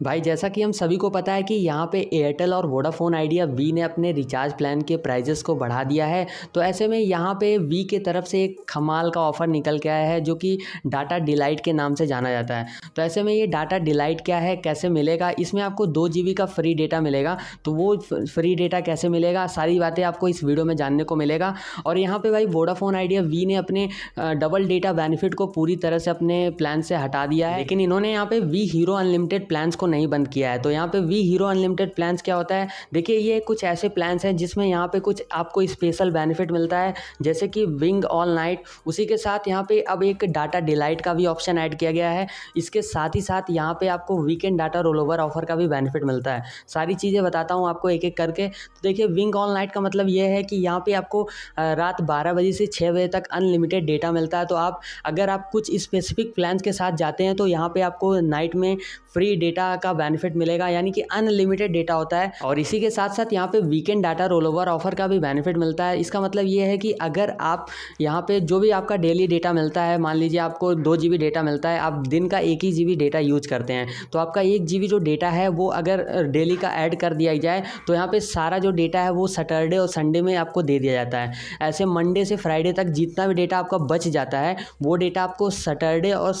भाई, जैसा कि हम सभी को पता है कि यहाँ पे एयरटेल और वोडाफोन आइडिया वी ने अपने रिचार्ज प्लान के प्राइजेस को बढ़ा दिया है। तो ऐसे में यहाँ पे वी के तरफ़ से एक खमाल का ऑफ़र निकल के आया है, जो कि डाटा डिलाइट के नाम से जाना जाता है। तो ऐसे में ये डाटा डिलाइट क्या है, कैसे मिलेगा? इसमें आपको दो जी का फ्री डेटा मिलेगा। तो वो फ्री डेटा कैसे मिलेगा? सारी बातें आपको इस वीडियो में जानने को मिलेगा। और यहाँ पर भाई वोडाफोन आइडिया वी ने अपने डबल डेटा बेनिफिट को पूरी तरह से अपने प्लान से हटा दिया है। लेकिन इन्होंने यहाँ पर वी हीरो अनलिमिटेड प्लान्स को नहीं बंद किया है। तो यहाँ पे वी हीरो अनलिमिटेड प्लान्स क्या होता है? देखिए, ये कुछ ऐसे प्लान्स हैं जिसमें यहाँ पे कुछ आपको स्पेशल बेनिफिट मिलता है। जैसे कि विंग ऑल नाइट उसी के साथ यहाँ पे अब एक डाटा डिलाइट का भी ऑप्शन ऐड किया गया है। इसके साथ ही साथ यहाँ पे आपको weekend data roll over offer का भी बेनिफिट मिलता है। सारी चीज़ें बताता हूँ आपको एक एक करके। तो देखिए विंग ऑल नाइट का मतलब ये है कि यहाँ पे आपको रात बारह बजे से छः बजे तक अनलिमिटेड डेटा मिलता है। तो आप, अगर आप कुछ स्पेसिफिक प्लान्स के साथ जाते हैं तो यहाँ पे आपको नाइट में फ्री डेटा का बेनिफिट मिलेगा, यानी कि अनलिमिटेड डेटा होता है। और इसी के साथ साथ यहाँ पे weekend data roll over offer का भी बेनिफिट मिलता है। इसका मतलब ये है कि अगर आप यहाँ पे जो भी आपका डेली डेटा मिलता है, मान लीजिए आपको दो जी डेटा मिलता है, आप दिन का एक ही जी डेटा यूज़ करते हैं तो आपका एक जी जो डेटा है, वो अगर डेली का ऐड कर दिया जाए तो यहाँ पर सारा जो डेटा है, वो सैटरडे और संडे में आपको दे दिया जाता है। ऐसे मंडे से फ्राइडे तक जितना भी डेटा आपका बच जाता है, वो डेटा आपको सैटरडे और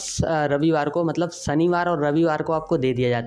रविवार को मतलब शनिवार और रविवार को आपको दे दिया जाता है।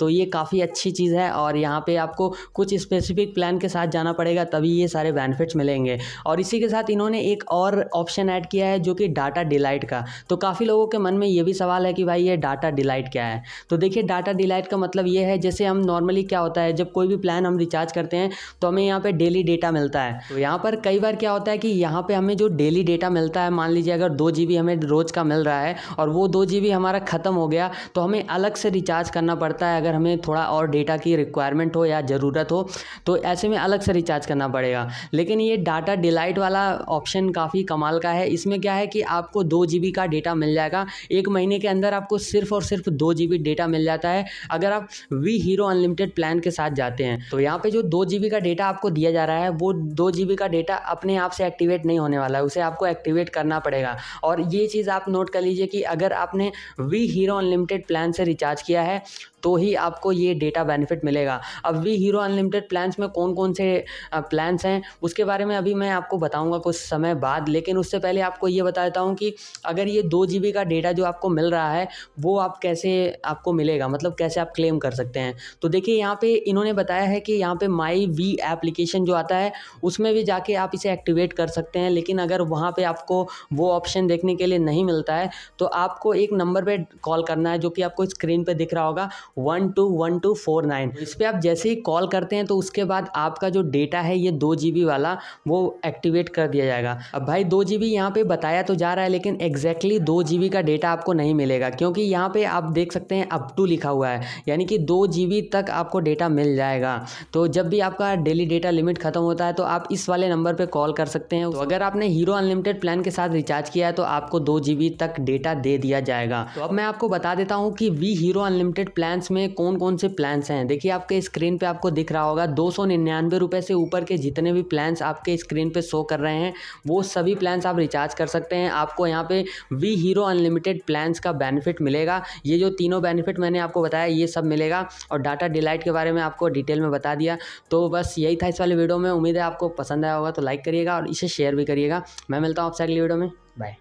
तो ये काफ़ी अच्छी चीज़ है और यहाँ पे आपको कुछ स्पेसिफिक प्लान के साथ जाना पड़ेगा, तभी ये सारे बेनिफिट्स मिलेंगे। और इसी के साथ इन्होंने एक और ऑप्शन ऐड किया है जो कि डाटा डिलाइट का। तो काफ़ी लोगों के मन में ये भी सवाल है कि भाई ये डाटा डिलाइट क्या है? तो देखिए डाटा डिलाइट का मतलब ये है, जैसे हम नॉर्मली क्या होता है, जब कोई भी प्लान हम रिचार्ज करते हैं तो हमें यहाँ पर डेली डेटा मिलता है। तो यहाँ पर कई बार क्या होता है कि यहाँ पर हमें जो डेली डेटा मिलता है, मान लीजिए अगर दो हमें रोज़ का मिल रहा है और वो दो हमारा ख़त्म हो गया तो हमें अलग से रिचार्ज करना पड़ता है, अगर हमें थोड़ा और डेटा की रिक्वायरमेंट हो या ज़रूरत हो तो ऐसे में अलग से रिचार्ज करना पड़ेगा। लेकिन ये डाटा डिलाइट वाला ऑप्शन काफ़ी कमाल का है। इसमें क्या है कि आपको दो जी का डेटा मिल जाएगा। एक महीने के अंदर आपको सिर्फ़ और सिर्फ़ दो जी डेटा मिल जाता है, अगर आप वी हीरो अनलिमिटेड प्लान के साथ जाते हैं। तो यहाँ पे जो दो जी का डेटा आपको दिया जा रहा है, वो दो जी का डेटा अपने आप से एक्टिवेट नहीं होने वाला है, उसे आपको एक्टिवेट करना पड़ेगा। और ये चीज़ आप नोट कर लीजिए कि अगर आपने वी हीरो अनलिमिटेड प्लान से रिचार्ज किया है तो ही आपको ये डेटा बेनिफिट मिलेगा। अब वी हीरो अनलिमिटेड प्लान्स में कौन कौन से प्लान्स हैं, उसके बारे में अभी मैं आपको बताऊँगा कुछ समय बाद, लेकिन उससे पहले आपको ये बता देता हूँ कि अगर ये दो जीबी का डेटा जो आपको मिल रहा है, वो आप कैसे आपको मिलेगा? मतलब कैसे आप क्लेम कर सकते हैं? तो देखिए, यहाँ पे इन्होंने बताया है कि यहाँ पे माई वी एप्लीकेशन जो आता है, उसमें भी जाके आप इसे एक्टिवेट कर सकते हैं, लेकिन अगर वहाँ पे आपको वो ऑप्शन देखने के लिए नहीं मिलता है तो आपको एक नंबर पे कॉल करना है, जो कि आपको स्क्रीन पे दिख रहा होगा। One two one two four nine. इस पर आप जैसे ही कॉल करते हैं तो उसके बाद आपका जो डेटा है, ये दो जी वाला, वो एक्टिवेट कर दिया जाएगा। अब भाई, दो जी बी यहाँ पे बताया तो जा रहा है, लेकिन एग्जैक्टली दो जी का डेटा आपको नहीं मिलेगा, क्योंकि यहाँ पे आप देख सकते हैं अप टू लिखा हुआ है। यानी कि दो जी तक आपको डेटा मिल जाएगा। तो जब भी आपका डेली डेटा लिमिट खत्म होता है तो आप इस वाले नंबर पर कॉल कर सकते हैं। तो अगर आपने हीरो अनलिमिटेड प्लान के साथ रिचार्ज किया है तो आपको दो जी तक डेटा दे दिया जाएगा। तो अब मैं आपको बता देता हूँ कि वी हीरो अनलिमिटेड प्लान में कौन कौन से प्लान्स हैं? देखिए, आपके स्क्रीन पे आपको दिख रहा होगा, दो सौ निन्यानवे रुपये से ऊपर के जितने भी प्लान्स आपके स्क्रीन पे शो कर रहे हैं, वो सभी प्लान्स आप रिचार्ज कर सकते हैं। आपको यहाँ पे वी हीरो अनलिमिटेड प्लान्स का बेनिफिट मिलेगा। ये जो तीनों बेनिफिट मैंने आपको बताया, ये सब मिलेगा। और डाटा डिलाइट के बारे में आपको डिटेल में बता दिया। तो बस यही था इस वाले वीडियो में। उम्मीद है आपको पसंद आया होगा तो लाइक करिएगा और इसे शेयर भी करिएगा। मैं मिलता हूँ आपसे अगली वीडियो में। बाय